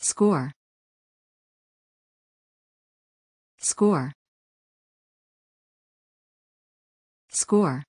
Score. Score. Score.